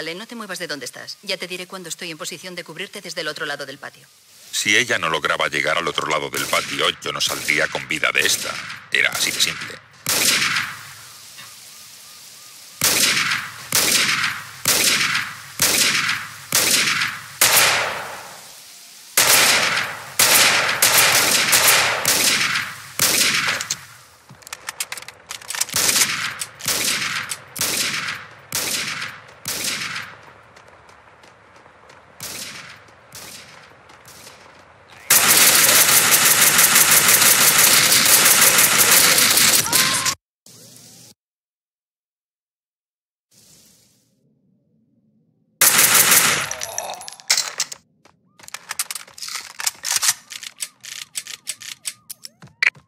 No te muevas de donde estás. Ya te diré cuando estoy en posición de cubrirte desde el otro lado del patio. Si ella no lograba llegar al otro lado del patio, yo no saldría con vida de esta. Era así de simple.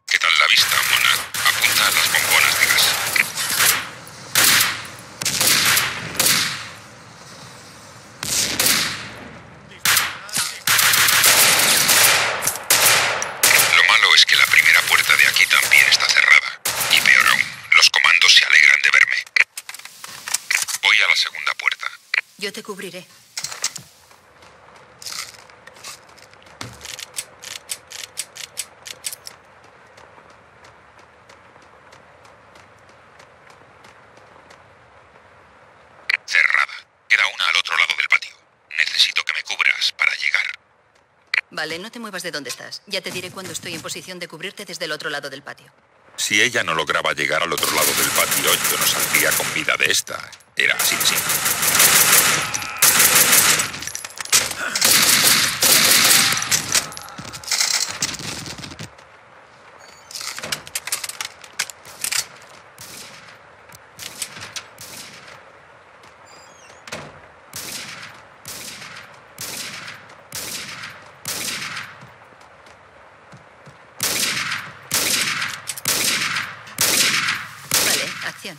¿Qué tal la vista, Mona? Apunta a las bombonas de gas. Lo malo es que la primera puerta de aquí también está cerrada. Y peor aún, los comandos se alegran de verme. Voy a la segunda puerta. Yo te cubriré. Cerrada. Queda una al otro lado del patio. Necesito que me cubras para llegar. Vale, no te muevas de donde estás. Ya te diré cuando estoy en posición de cubrirte desde el otro lado del patio. Si ella no lograba llegar al otro lado del patio, yo no saldría con vida de esta. Era así de simple. Vale, acción.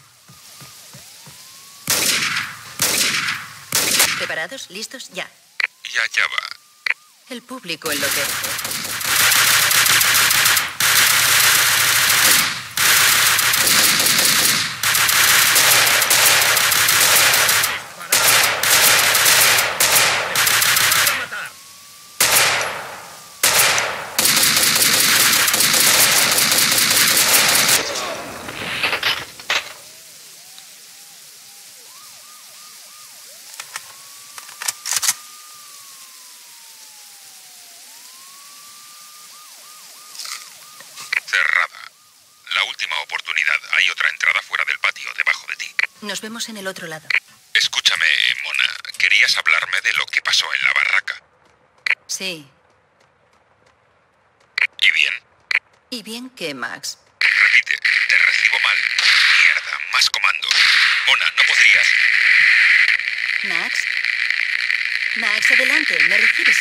¿Preparados? ¿Listos? Ya. Y allá va. El público enloquece. Cerrada. La última oportunidad. Hay otra entrada fuera del patio, debajo de ti. Nos vemos en el otro lado. Escúchame, Mona. Querías hablarme de lo que pasó en la barraca. Sí. Y bien. ¿Y bien qué, Max? Repite. Te recibo mal. Mierda. Más comandos. Mona, no podrías. Max. Max, adelante. ¿Me recibes?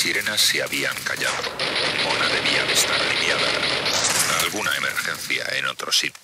Sirenas se habían callado. Mona debía de estar aliviada. Alguna emergencia en otro sitio.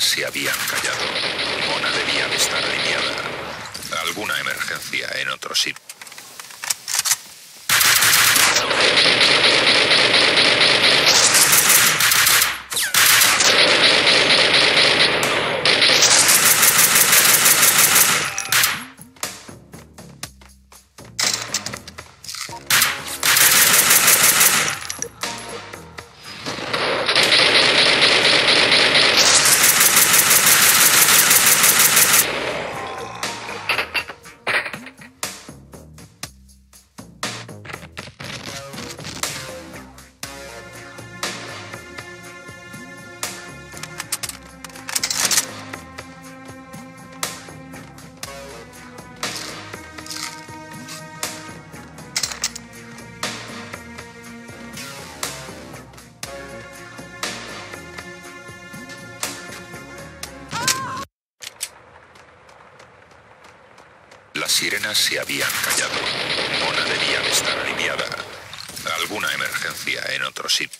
Sirenas se habían callado. Mona debía de estar aliviada. Alguna emergencia en otro sitio. Alguna emergencia en otro sitio.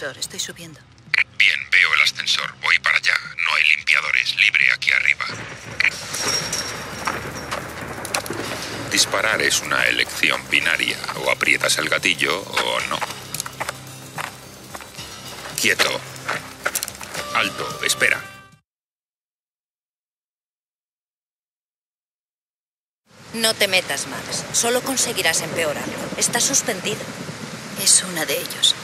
Ascensor. Estoy subiendo. Bien, veo el ascensor. Voy para allá. No hay limpiadores. Libre aquí arriba. Disparar es una elección binaria. O aprietas el gatillo o no. Quieto. Alto. Espera. No te metas, Max. Solo conseguirás empeorarlo. Está suspendido. Es una de ellos.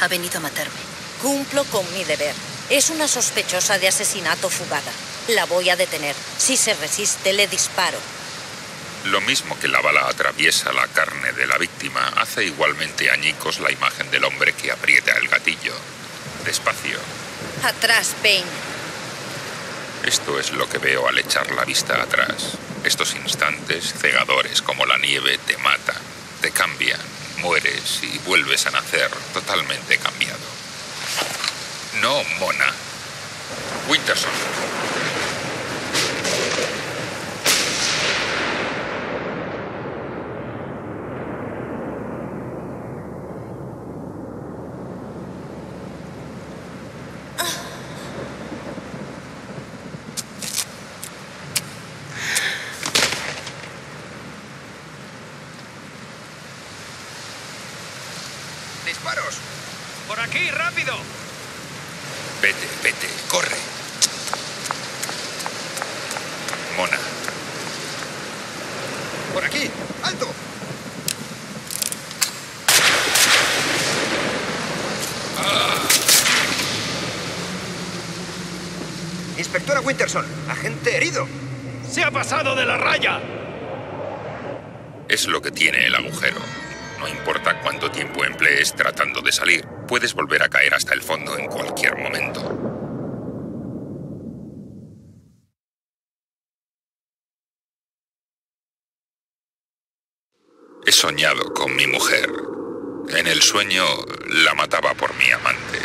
Ha venido a matarme. Cumplo con mi deber. Es una sospechosa de asesinato fugada. La voy a detener. Si se resiste, le disparo. Lo mismo que la bala atraviesa la carne de la víctima, hace igualmente añicos la imagen del hombre que aprieta el gatillo. Despacio. Atrás, Payne. Esto es lo que veo al echar la vista atrás. Estos instantes cegadores como la nieve te matan, te cambian, mueres y vuelves a nacer totalmente cambiado. No, Mona. Winterson. ¡Disparos! ¡Por aquí, rápido! Vete, vete, corre. Mona, ¡Por aquí! ¡Alto! Inspectora Winterson, agente herido. ¡Se ha pasado de la raya! es lo que tiene el agujero. No importa cuánto tiempo emplees tratando de salir, puedes volver a caer hasta el fondo en cualquier momento. He soñado con mi mujer. En el sueño la mataba por mi amante.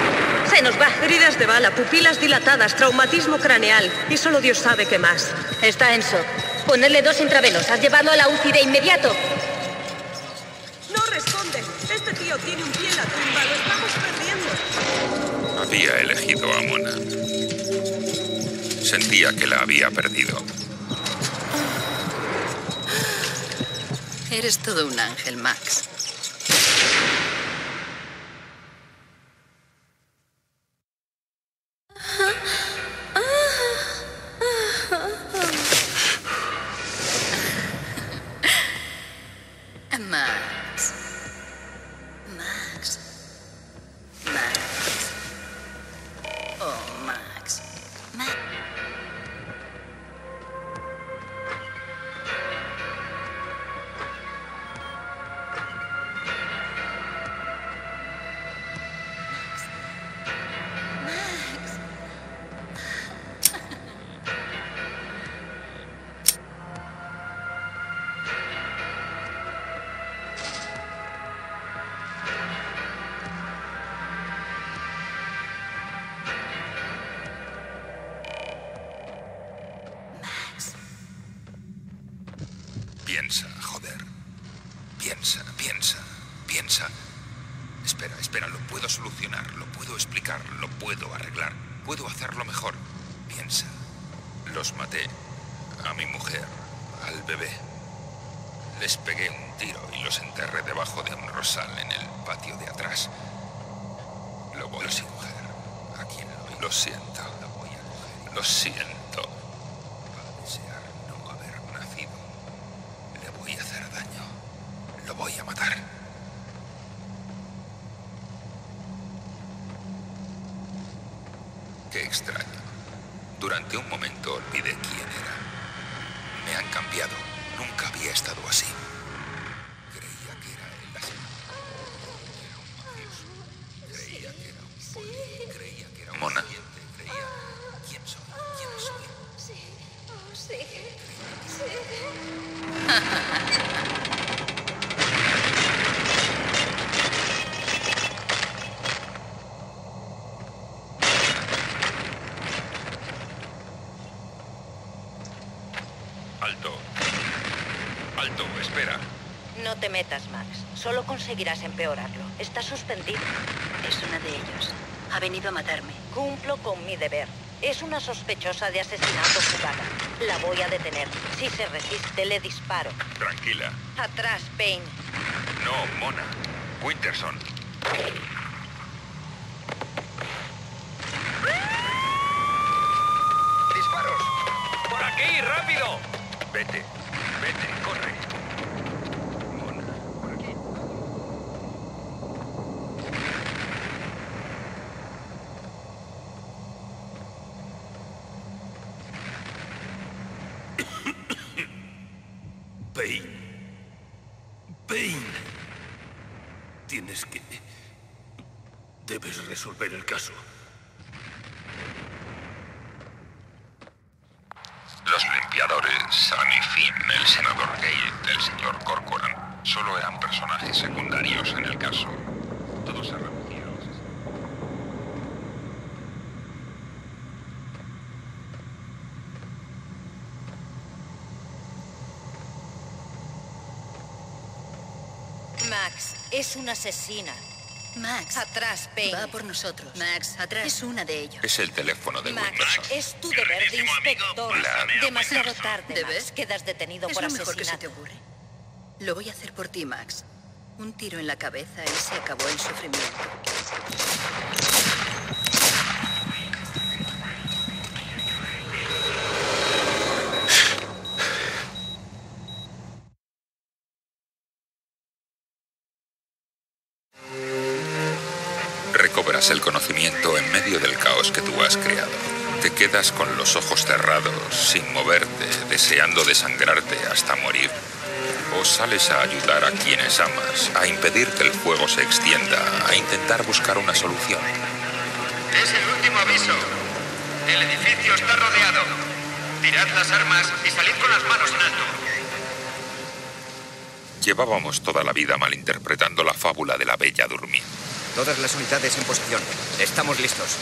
Se nos va. Heridas de bala, pupilas dilatadas, traumatismo craneal y solo Dios sabe qué más. Está en shock. Ponerle dos intravenosas, llevarlo a la UCI de inmediato. No responde. Este tío tiene un pie en la tumba. Lo estamos perdiendo. Había elegido a Mona. Sentía que la había perdido. Eres todo un ángel, Max. Max. Lo voy a matar. Qué extraño. Durante un momento olvidé quién era. Me han cambiado. Nunca había estado así. Creía que era el asesino. Era un mafioso. Creía que era un poli. Creía que era un Mona. paciente. Creía. ¿Quién soy? ¿Quién soy? Sí, oh, sí, sí. Alto. Alto, espera. No te metas, Max. Solo conseguirás empeorarlo. Está suspendido. Es una de ellos. Ha venido a matarme. Cumplo con mi deber. Es una sospechosa de asesinato fugada. La voy a detener. Si se resiste, le disparo. Tranquila. Atrás, Payne. No, Mona. Winterson. ¡Disparos! ¡Por aquí, rápido! Vete. Vete, corre. Mona, por aquí. Payne. Payne. Tienes que... Debes resolver el caso. Los limpiadores, Sunny Finn, el senador Gate, el señor Corcoran, solo eran personajes secundarios en el caso. Todos se refugiaron. Max, es una asesina. Max. Atrás, Payne. Va por nosotros. Max, atrás. Es una de ellos. Es el teléfono de Max, es tu deber de inspector. Demasiado tarde, ¿De Max. ver? Quedas detenido Es por lo mejor que se te ocurre. Lo voy a hacer por ti, Max. Un tiro en la cabeza y se acabó el sufrimiento. Del caos que tú has creado. Te quedas con los ojos cerrados, sin moverte, deseando desangrarte hasta morir. O sales a ayudar a quienes amas, a impedir que el fuego se extienda, a intentar buscar una solución. Es el último aviso. El edificio está rodeado. Tirad las armas y salid con las manos en alto. Llevábamos toda la vida malinterpretando la fábula de la bella durmiente. Todas las unidades en posición. Estamos listos.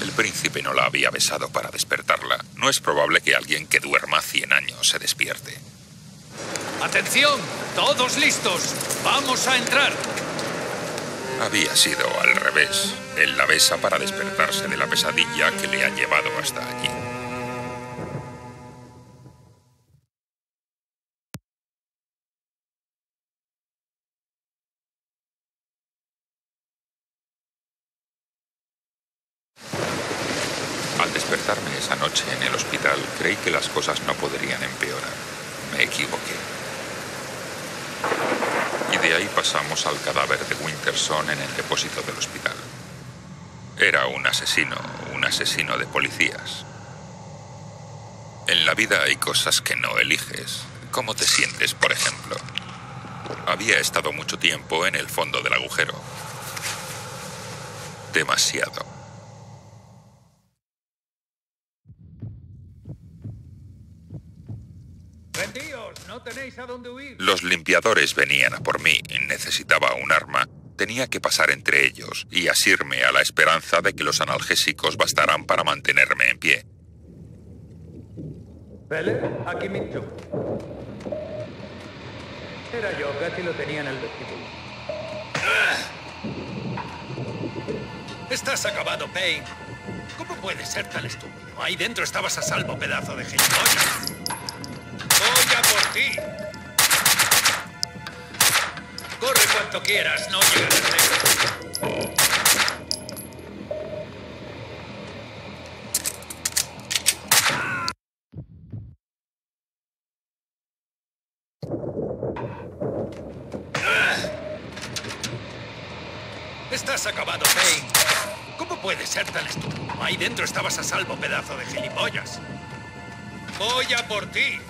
El príncipe no la había besado para despertarla. No es probable que alguien que duerma 100 años se despierte. ¡Atención! ¡Todos listos! ¡Vamos a entrar! Había sido al revés. Él la besa para despertarse de la pesadilla que le ha llevado hasta allí. Que las cosas no podrían empeorar. Me equivoqué. Y de ahí pasamos al cadáver de Winterson en el depósito del hospital. Era un asesino, un asesino de policías. En la vida hay cosas que no eliges. ¿Cómo te sientes, por ejemplo? Había estado mucho tiempo en el fondo del agujero. Demasiado. Los limpiadores venían a por mí. Necesitaba un arma. Tenía que pasar entre ellos y asirme a la esperanza de que los analgésicos bastarán para mantenerme en pie. Pele, aquí Mitchum. Era yo, casi lo tenía en el vestíbulo. Estás acabado, Payne. ¿Cómo puedes ser tan estúpido? Ahí dentro estabas a salvo, pedazo de gilipollas. Por ti. Corre cuanto quieras, no llegarás lejos. Estás acabado, Payne. ¿Cómo puedes ser tan estúpido? Ahí dentro estabas a salvo, pedazo de gilipollas. Voy a por ti.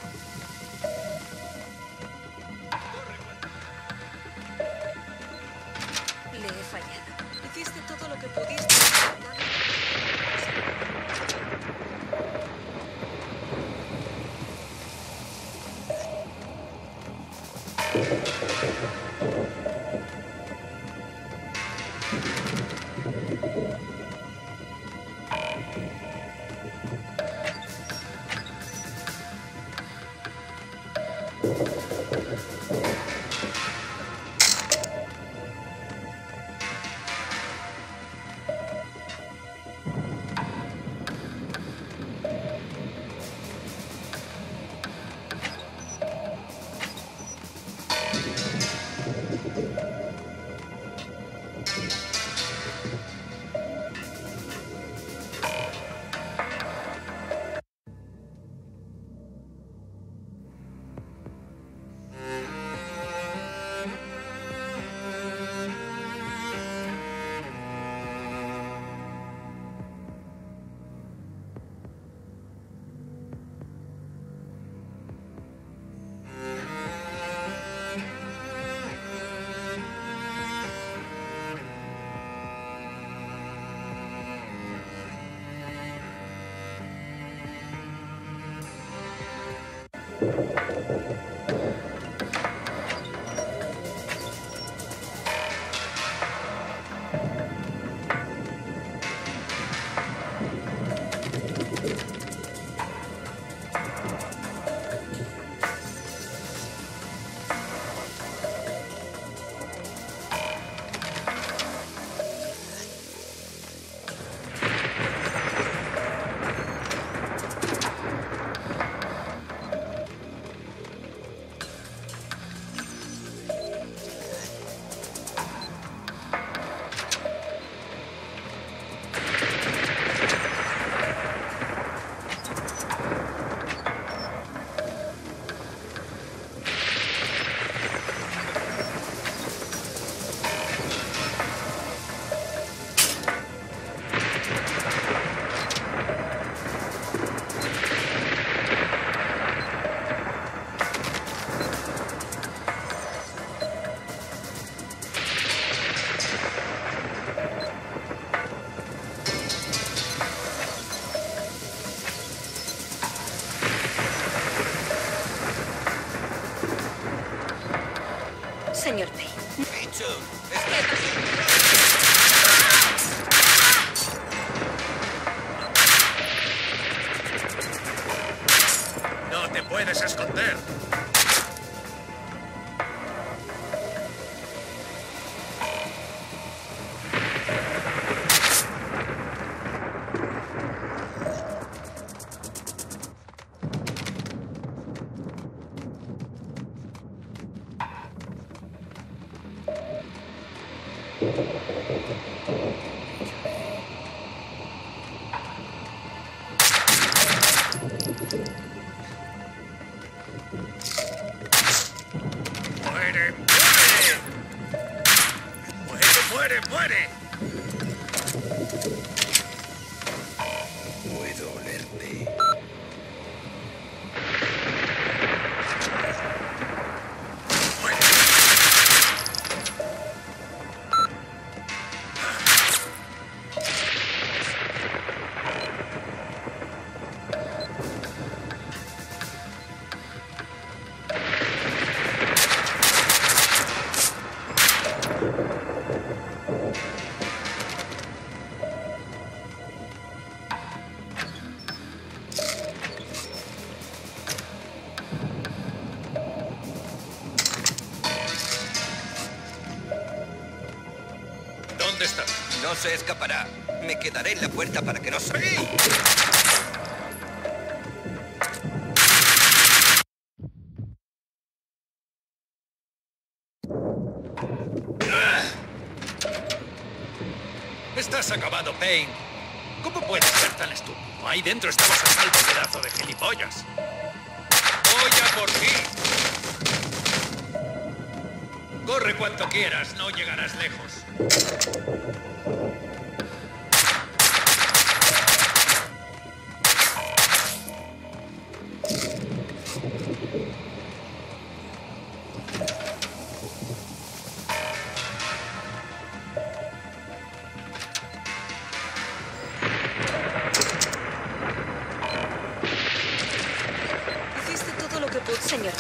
No se escapará. Me quedaré en la puerta para que no salga. Estás acabado, Payne. ¿Cómo puedes ser tan estúpido? Ahí dentro estabas a salvo, pedazo de gilipollas. Voy a por ti. Corre cuanto quieras, no llegarás lejos. Hiciste todo lo que pude. Señor,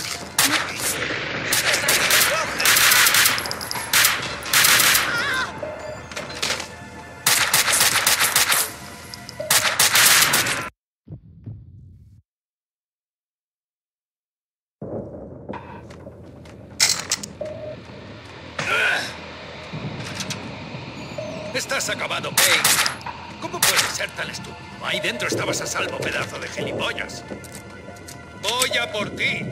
Estás acabado, Payne. ¿Cómo puedes ser tan estúpido? Ahí dentro estabas a salvo, pedazo de gilipollas. Voy a por ti.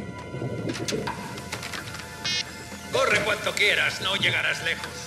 Corre cuanto quieras, no llegarás lejos.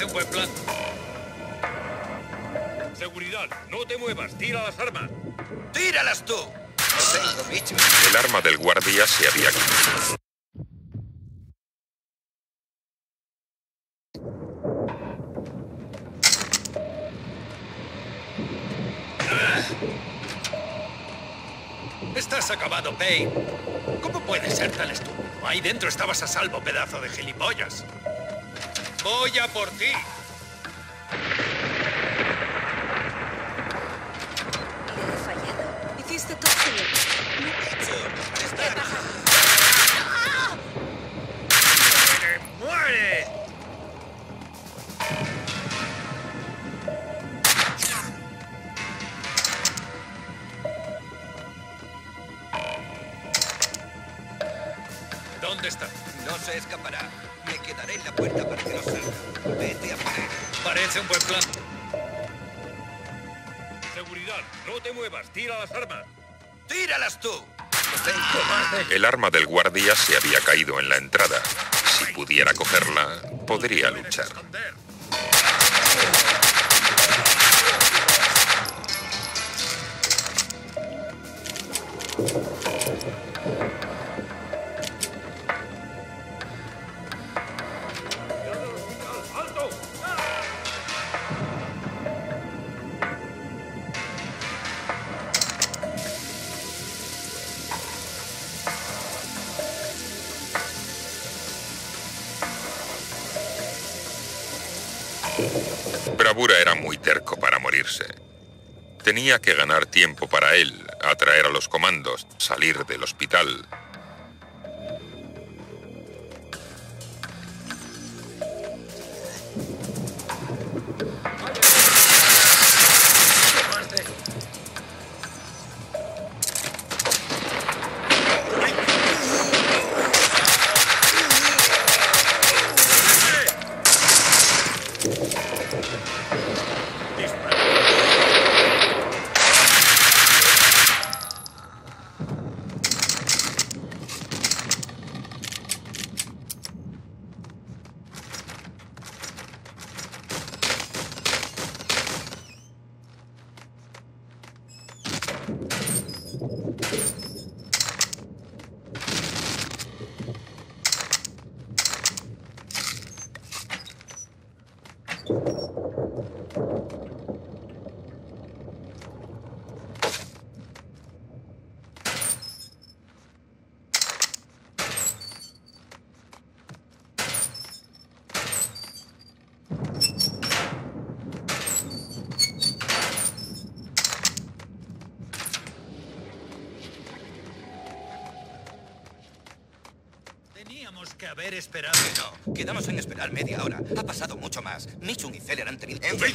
Parece un buen plan. Seguridad, no te muevas, tira las armas. ¡Tíralas tú! Lo tengo, bicho. El arma del guardia se había quitado. Estás acabado, Payne. ¿Cómo puedes ser tan estúpido? Ahí dentro estabas a salvo, pedazo de gilipollas. Voy a por ti. Parece un buen plan. Seguridad, no te muevas, tira las armas. ¡Tíralas tú! El arma del guardia se había caído en la entrada. si pudiera cogerla, podría luchar. Tenía que ganar tiempo para él, atraer a los comandos, salir del hospital. Haber esperado. No, quedamos en esperar media hora. Ha pasado mucho más. Michun y Zeller han tenido... ¡Disparad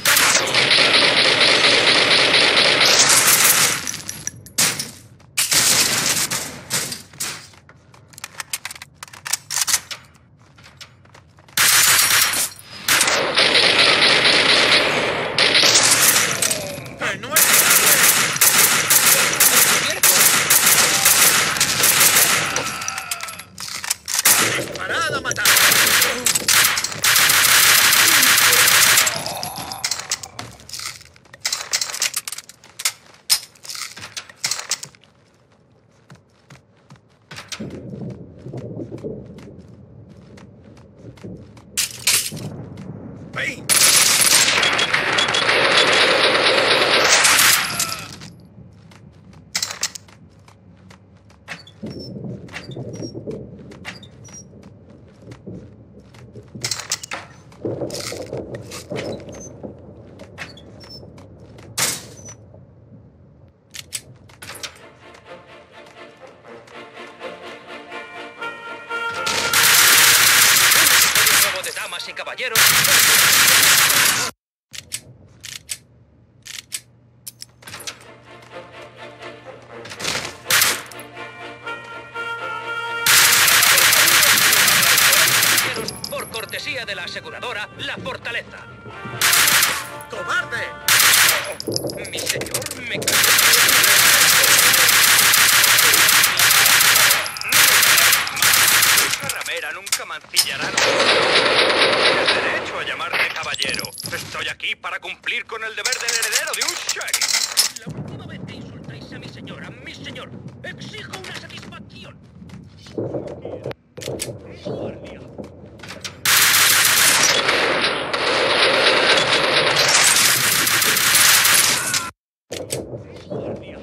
nunca mancillará. Tienes derecho a llamarme caballero. Estoy aquí para cumplir con el deber del heredero de un sheriff. La última vez que insultáis a mi señora, mi señor, exijo una satisfacción. Guardia. Guardia. Guardia.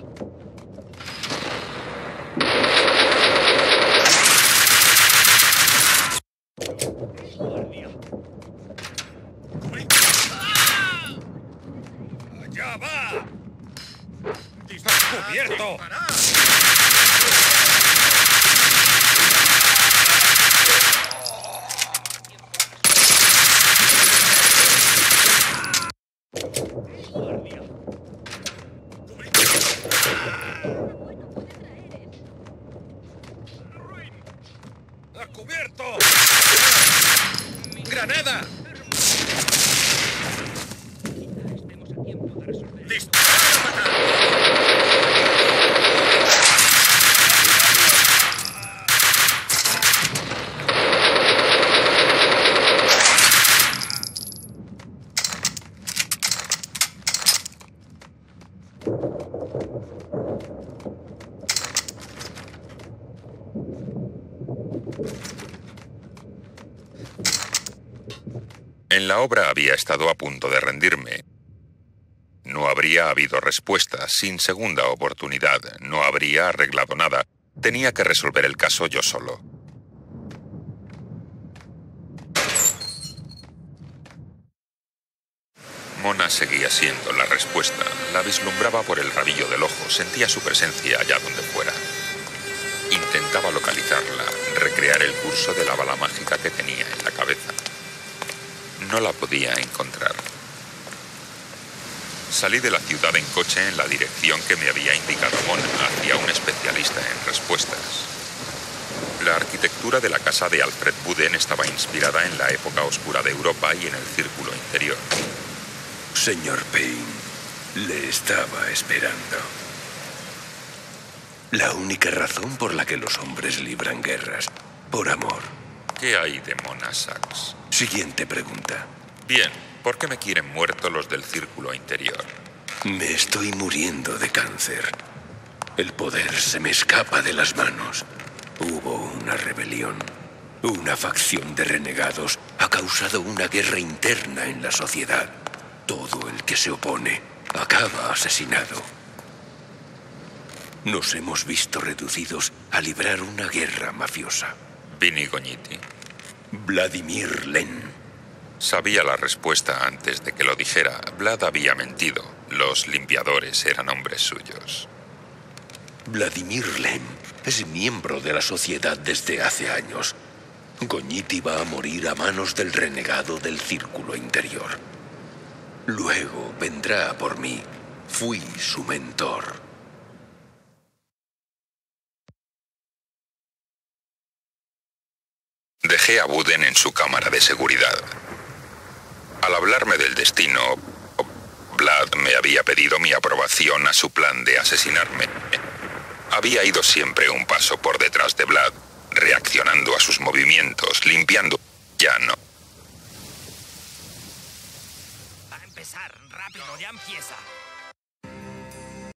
¡Allá va! ¡Estás cubierto! Guardia. ¡A cubierto! ¡Granada! Estemos a tiempo de resolver. ¡Disparad a matar! En la obra había estado a punto de rendirme. No habría habido respuesta, sin segunda oportunidad, no habría arreglado nada. Tenía que resolver el caso yo solo. Mona seguía siendo la respuesta. La vislumbraba por el rabillo del ojo, sentía su presencia allá donde fuera. Intentaba localizarla, recrear el curso de la bala mágica que tenía en la cabeza. No la podía encontrar. Salí de la ciudad en coche en la dirección que me había indicado Mona, hacia un especialista en respuestas. La arquitectura de la casa de Alfred Buden estaba inspirada en la época oscura de Europa y en el círculo interior. Señor Payne, le estaba esperando. La única razón por la que los hombres libran guerras, por amor. ¿Qué hay de Mona Sachs? Siguiente pregunta. Bien, ¿por qué me quieren muerto los del círculo interior? Me estoy muriendo de cáncer. El poder se me escapa de las manos. Hubo una rebelión. Una facción de renegados ha causado una guerra interna en la sociedad. Todo el que se opone acaba asesinado. Nos hemos visto reducidos a librar una guerra mafiosa. Vini Goñiti. Vladimir Len. Sabía la respuesta antes de que lo dijera. Vlad había mentido. Los limpiadores eran hombres suyos. Vladimir Len es miembro de la sociedad desde hace años. Goñiti va a morir a manos del renegado del círculo interior. Luego vendrá por mí. Fui su mentor. Dejé a Buden en su cámara de seguridad. Al hablarme del destino, Vlad me había pedido mi aprobación a su plan de asesinarme. Había ido siempre un paso por detrás de Vlad, reaccionando a sus movimientos, limpiando. Ya no. Empezar, rápido, ya empieza.